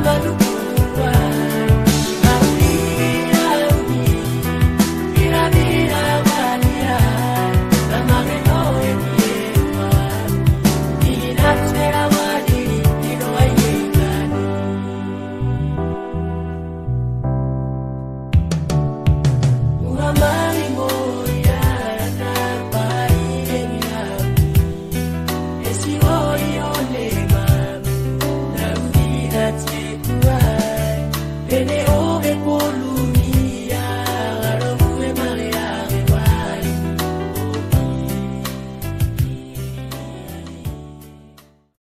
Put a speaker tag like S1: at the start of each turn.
S1: 漫步。o repolho